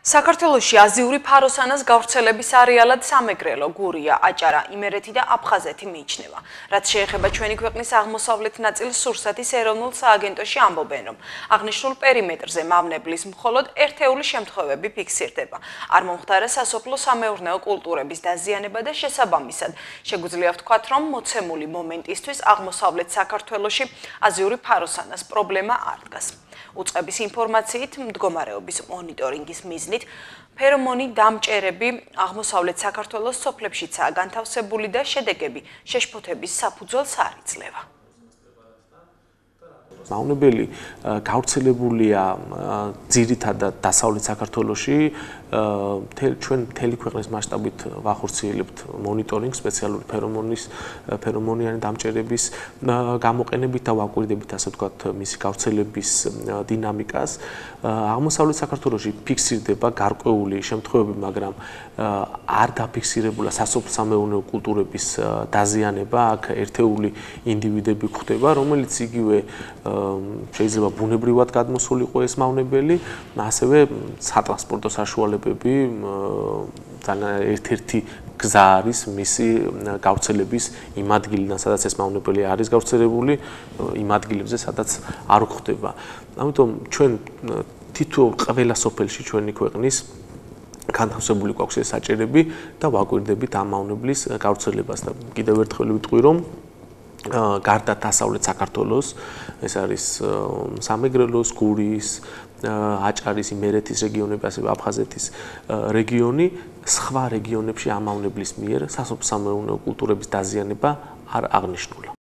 საქართველოში აზიური ფაროსანას გავრცელების არეალად სამეგრელო, გურია, აჭარა, იმერეთი და აფხაზეთი მიიჩნევა. რაც შეეხება ჩვენი ქვეყნის აღმოსავლეთ ნაწილს, სურსათის ეროვნულ სააგენტოში ამბობენ, რომ აღნიშნულ პერიმეტრზე მავნებლის მხოლოდ ერთეული შემთხვევები ფიქსირდება. არ მომხდარა სასოფლო სამეურნეო კულტურების დაზიანება და შესაბამისად, შეგვიძლია ვთქვათ, რომ მოცემული მომენტისთვის აღმოსავლეთ საქართველოში აზიური ფაროსანას პრობლემა არ დგას. უწყების ინფორმაციით მდგომარეობის მონიტორინგის მიზნით ფერომონი დამჭერები აღმოსავლეთ საქართველოს სოფლებშიცაა განთავსებული და შედეგები შეშფოთების საფუძველს არ იძლევა. მავნებელი გავრცელებულია ძირითადად დასავლეთ საქართველოში. ჩვენ მთელი ქვეყნის მასშტაბით ვახორციელებთ მონიტორინგ სპეციალური ფერომონის ფერომონიანი დამჭერების გამოყენებით და ვაკვირდებით ასე ვთქვათ მისი გავრცელების დინამიკას. აღმოსავლეთ საქართველოში ფიქსირდება გარკვეული შემთხვევები მაგრამ არ დაფიქსირებულა სასოფლო სამეურნეო კულტურების დაზიანება. აქ ერთეული ინდივიდები გვხდება რომელიც იგივე შეიძლება ბუნებრივად გადმოსულიყო ეს მავნებელი, ასევე სატრანსპორტო საშუალებები ძალიან ერთ-ერთი გზა არის მისი გავრცელების იმ ადგილიდან, სადაც ეს მავნებელი არის გავრცელებული, იმ ადგილებზე, სადაც არ გვხდება. ამიტომ ჩვენ თითოეულ ყველა სოფელში ჩვენი ქვეყნის განთავსებული გვაქვს ეს საჭერები და ვაკვირდებით ამ მავნებლის გავრცელებას და კიდევ ერთხელ ვიტყვი რომ გარდა დასავლეთ საქართველოს ეს არის სამეგრელოს, გურიის, აჭარის, იმერეთის რეგიონები, ასევე აფხაზეთის რეგიონი, სხვა რეგიონებში ამავნებლის მიერ სასოფლო სამეურნეო კულტურების დაზიანება არ აღნიშნულა.